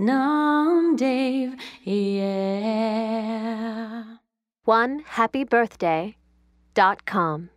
Nom Dave, yeah. One happy birthday dot com.